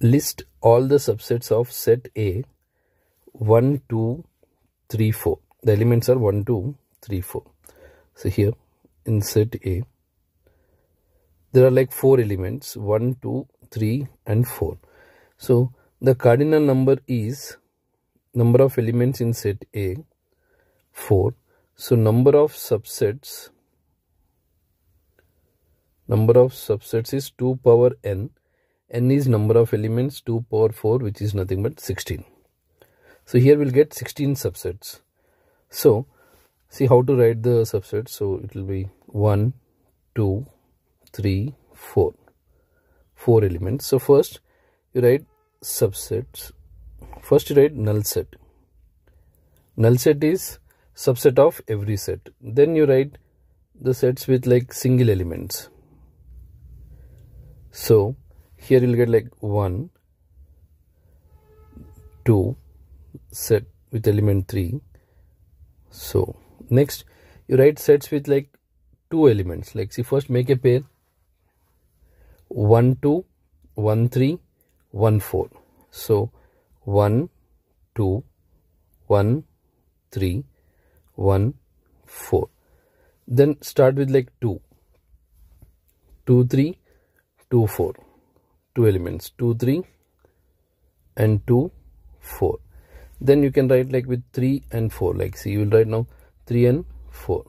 list all the subsets of set A 1, 2, 3, 4. The elements are 1, 2, 3, 4. So here in set A, there are like 4 elements 1, 2, 3 and 4. So the cardinal number is number of elements in set A 4. So number of subsets number of subsets is 2 power n n is number of elements 2 power 4 which is nothing but 16 so here we'll get 16 subsets. So see how to write the subsets. So it will be 1 2 3 4 4 elements. So first you write subsets. First you write null set. Null set is subset of every set. Then you write the sets with like single elements. So here you'll get like 1 2 set with element 3 so next you write sets with like two elements. Like see first make a pair. 1 2 1 3 1 4 so 1 2 1 3 1 4 then start with like 2 2 3 2 4 two elements 2 3 and 2 4 then you can write like with 3 and 4 like see you will write now 3 and 4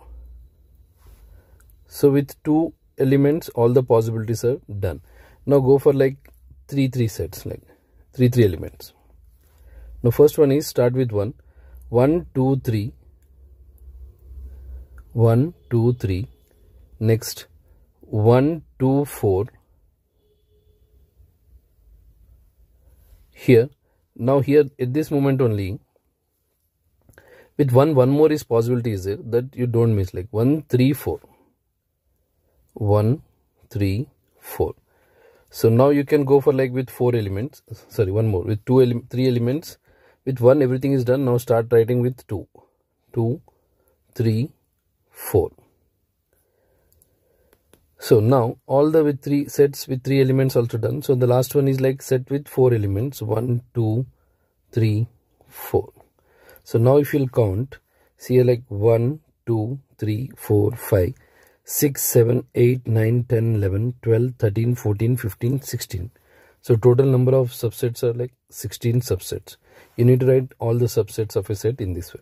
so with two elements all the possibilities are done. Now go for like 3 3 sets like 3 3 elements. Now first one is start with 1 1 2 3 1 2 3 next 1 2 4 here. Now here at this moment only with one one more is possibility is there that you don't miss like one three four. One three four. So now you can go for like with four elements sorry one more with two ele three elements with one everything is done. Now start writing with two. Two three four so now all the with three sets with three elements also done. So the last one is like set with four elements. One, two, three, four. So now if you'll count, see like 1, 2, 3, 4, 5, 6, 7, 8, 9, 10, 11, 12, 13, 14, 15, 16. So total number of subsets are like 16 subsets. You need to write all the subsets of a set in this way.